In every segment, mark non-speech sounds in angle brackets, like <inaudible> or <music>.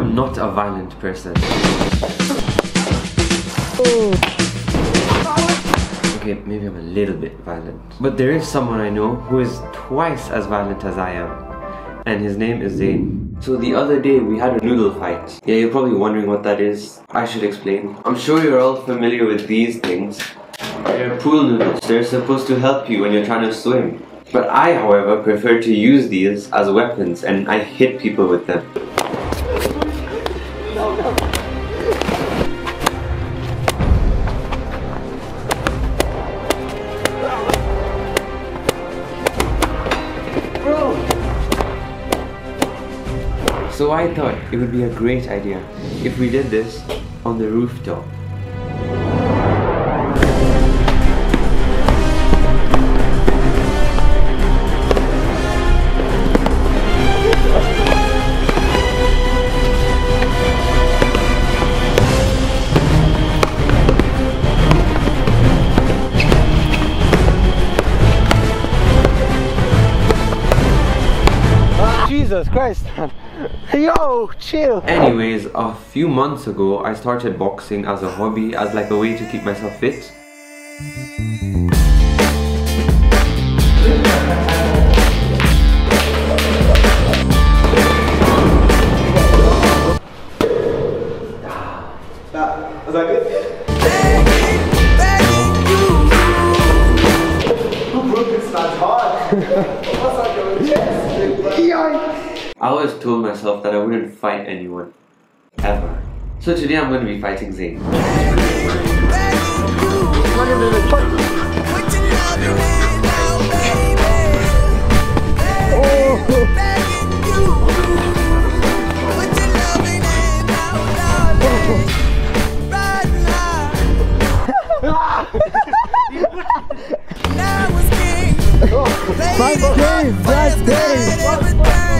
am not a violent person. Okay, maybe I'm a little bit violent. But there is someone I know who is twice as violent as I am. And his name is Zain. So the other day we had a noodle fight. Yeah, you're probably wondering what that is. I should explain. I'm sure you're all familiar with these things. They're pool noodles. They're supposed to help you when you're trying to swim. But I, however, prefer to use these as weapons and I hit people with them. So I thought it would be a great idea if we did this on the rooftop. Jesus Christ, man. <laughs> Yo, chill. Anyways, a few months ago, I started boxing as a hobby, as like a way to keep myself fit. Was that good? <laughs> Who broke this man's <laughs> heart? What's on your chest? I always told myself that I wouldn't fight anyone. Ever. So today I'm going to be fighting Zain. That's game,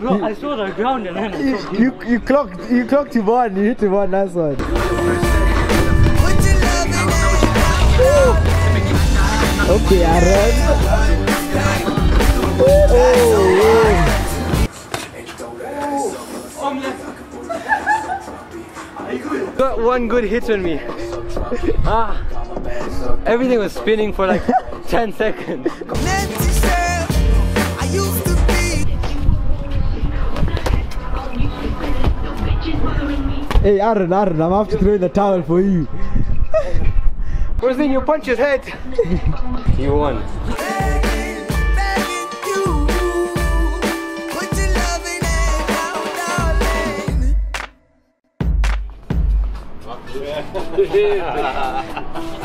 No, I saw the ground and then I You, you, you clocked, you clocked him one, you hit him one, that's one. Okay, Arhan. Oh. Got one good hit on me. Ah, everything was spinning for like <laughs> 10 seconds. Hey, Arhan, Arhan, I'm after throwing the towel for you. Where's in you punch his head? <laughs> you won. <laughs> <laughs>